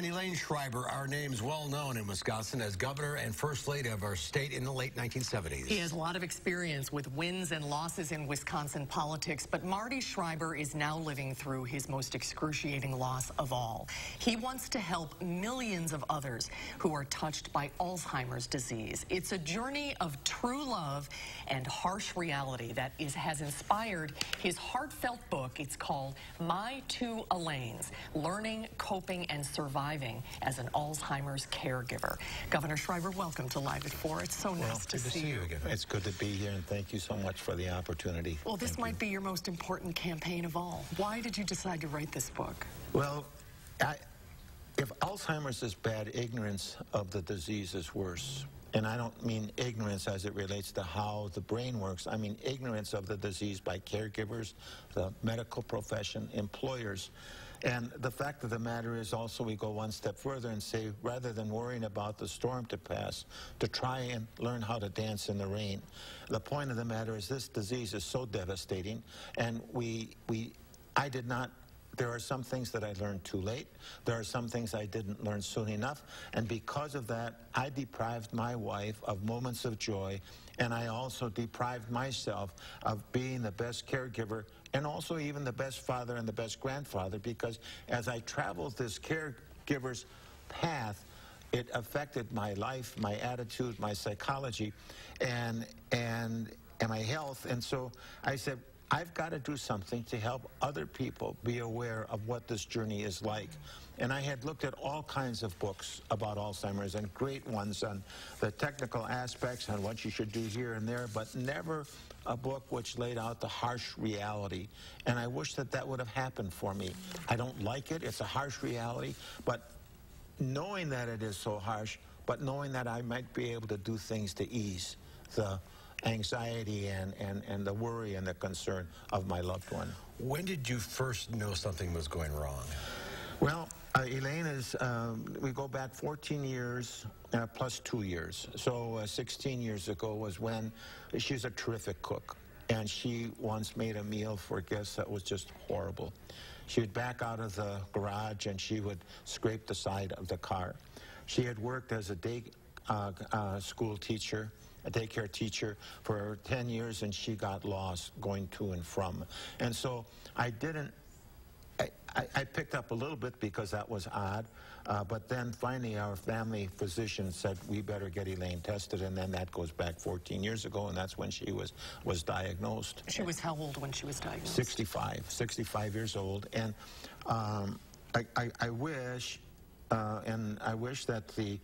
And Elaine Schreiber, our name's well known in Wisconsin as governor and first lady of our state in the late 1970s. He has a lot of experience with wins and losses in Wisconsin politics, but Marty Schreiber is now living through his most excruciating loss of all. He wants to help millions of others who are touched by Alzheimer's disease. It's a journey of true love and harsh reality that is, has inspired his heartfelt book. It's called My Two Elaines, Learning, Coping, and Surviving as an Alzheimer's Caregiver. Governor Schreiber, welcome to Live at 4. It's so well, nice to, see, see you. again. It's good to be here, and thank you so much for the opportunity. Well, this thank might you. be your most important campaign of all. Why did you decide to write this book? Well, I, if Alzheimer's is bad, ignorance of the disease is worse. And I don't mean ignorance as it relates to how the brain works. I mean ignorance of the disease by caregivers, the medical profession, employers. And the fact of the matter is also we go one step further and say rather than worrying about the storm to pass, to try and learn how to dance in the rain. The point of the matter is this disease is so devastating and we, we I did not there are some things that I learned too late. There are some things I didn't learn soon enough. And because of that, I deprived my wife of moments of joy. And I also deprived myself of being the best caregiver and also even the best father and the best grandfather because as I traveled this caregiver's path, it affected my life, my attitude, my psychology, and, and, and my health. And so I said, I've got to do something to help other people be aware of what this journey is like. And I had looked at all kinds of books about Alzheimer's and great ones on the technical aspects on what you should do here and there, but never a book which laid out the harsh reality. And I wish that that would have happened for me. I don't like it. It's a harsh reality. But knowing that it is so harsh, but knowing that I might be able to do things to ease the anxiety and, and, and the worry and the concern of my loved one. When did you first know something was going wrong? Well, uh, Elaine is, um, we go back 14 years uh, plus two years. So uh, 16 years ago was when she's a terrific cook. And she once made a meal for guests that was just horrible. She would back out of the garage and she would scrape the side of the car. She had worked as a day uh, uh, school teacher a daycare teacher for 10 years and she got lost going to and from. And so I didn't, I, I, picked up a little bit because that was odd, uh, but then finally our family physician said we better get Elaine tested and then that goes back 14 years ago and that's when she was, was diagnosed. She was how old when she was diagnosed? 65, 65 years old. And um, I, I, I, wish, uh, and I wish that the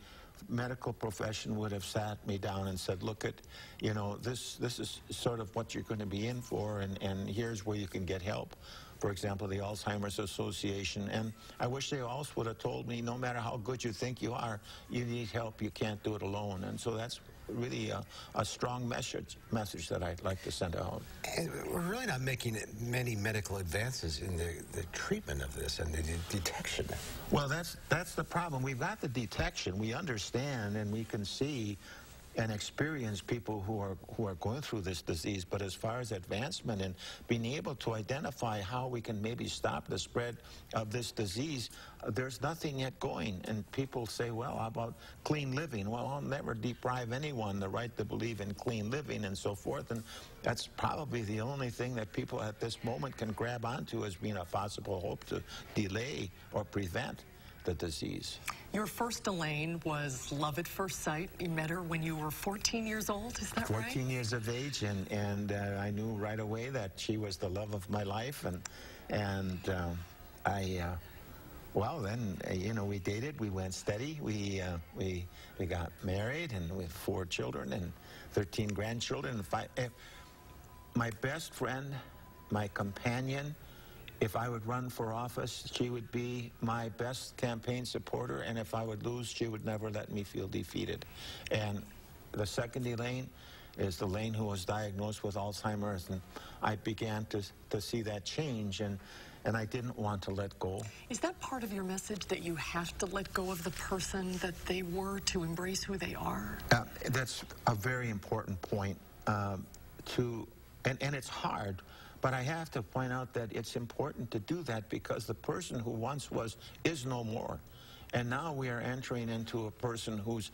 medical profession would have sat me down and said, look at, you know, this, this is sort of what you're going to be in for, and, and here's where you can get help. For example, the Alzheimer's Association. And I wish they also would have told me, no matter how good you think you are, you need help, you can't do it alone. And so that's really a, a, strong message message that I'd like to send out. And we're really not making many medical advances in the, the treatment of this and the detection. Well, that's that's the problem. We've got the detection. We understand and we can see and experience people who are who are going through this disease. But as far as advancement and being able to identify how we can maybe stop the spread of this disease, uh, there's nothing yet going. And people say, well, how about clean living? Well, I'll never deprive anyone the right to believe in clean living and so forth. And that's probably the only thing that people at this moment can grab onto as being a possible hope to delay or prevent the disease. Your first Elaine was love at first sight. You met her when you were 14 years old, is that 14 right? 14 years of age, and, and uh, I knew right away that she was the love of my life, and, and uh, I, uh, well, then, uh, you know, we dated, we went steady, we, uh, we, we got married, and we have four children and 13 grandchildren, and five, eh, my best friend, my companion, if I would run for office, she would be my best campaign supporter, and if I would lose, she would never let me feel defeated. And the second Elaine is the Elaine who was diagnosed with Alzheimer's, and I began to, to see that change, and, and I didn't want to let go. Is that part of your message that you have to let go of the person that they were to embrace who they are? Uh, that's a very important point. Um, to and, and it's hard but I have to point out that it's important to do that because the person who once was is no more. And now we are entering into a person who's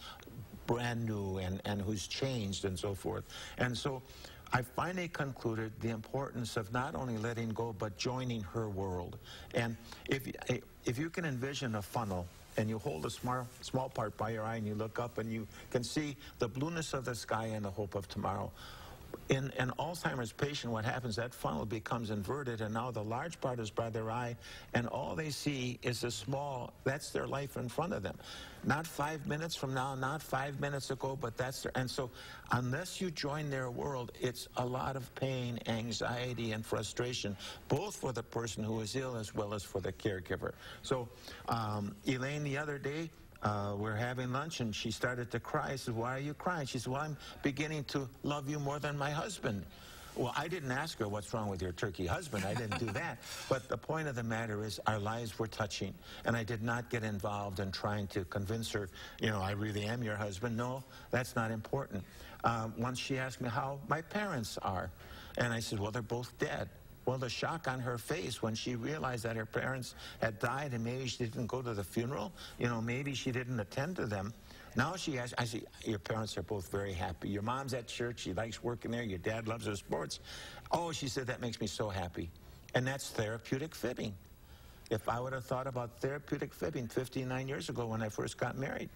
brand new and, and who's changed and so forth. And so I finally concluded the importance of not only letting go, but joining her world. And if, if you can envision a funnel, and you hold a small, small part by your eye and you look up and you can see the blueness of the sky and the hope of tomorrow in an Alzheimer's patient, what happens, that funnel becomes inverted, and now the large part is by their eye, and all they see is a small, that's their life in front of them. Not five minutes from now, not five minutes ago, but that's their, and so unless you join their world, it's a lot of pain, anxiety, and frustration, both for the person who is ill as well as for the caregiver. So um, Elaine, the other day, uh, we're having lunch and she started to cry. I said, why are you crying? She said, well, I'm beginning to love you more than my husband. Well, I didn't ask her what's wrong with your turkey husband. I didn't do that. But the point of the matter is our lives were touching. And I did not get involved in trying to convince her, you know, I really am your husband. No, that's not important. Um, once she asked me how my parents are. And I said, well, they're both dead. Well, the shock on her face when she realized that her parents had died and maybe she didn't go to the funeral, you know, maybe she didn't attend to them. Now she asks, I see, your parents are both very happy. Your mom's at church, she likes working there, your dad loves her sports. Oh, she said, that makes me so happy. And that's therapeutic fibbing. If I would have thought about therapeutic fibbing 59 years ago when I first got married,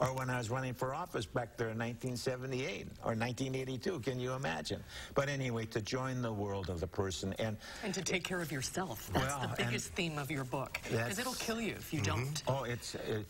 or when I was running for office back there in 1978 or 1982. Can you imagine? But anyway, to join the world of the person and and to take care of yourself. That's well, the biggest theme of your book because it'll kill you if you mm -hmm. don't. Oh, it's. It,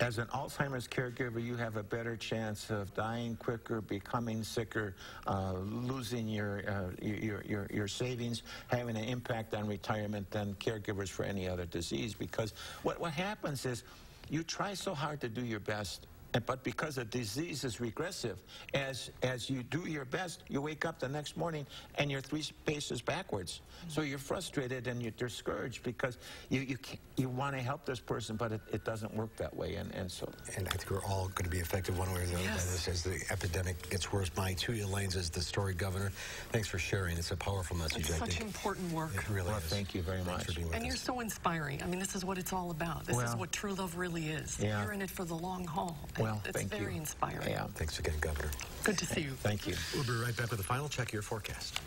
as an Alzheimer's caregiver, you have a better chance of dying quicker, becoming sicker, uh, losing your, uh, your, your, your, savings, having an impact on retirement than caregivers for any other disease. Because what, what happens is you try so hard to do your best but because the disease is regressive, as, as you do your best, you wake up the next morning and you're three paces backwards. So mm-hmm. you're frustrated and you're discouraged because you, you, you want to help this person, but it, it doesn't work that way. And, and so. And I think we're all going to be affected one way or the other yes. by this as the epidemic gets worse. My two Elaines is the story governor. Thanks for sharing. It's a powerful message. It's such important work. It really well, is. Thank you very much. and us. you're so inspiring. I mean, this is what it's all about. This well, is what true love really is. Yeah. You're in it for the long haul. Well, it's thank very you. inspiring. Yeah. Thanks again, Governor. Good to see you. Thank you. We'll be right back with the final check of your forecast.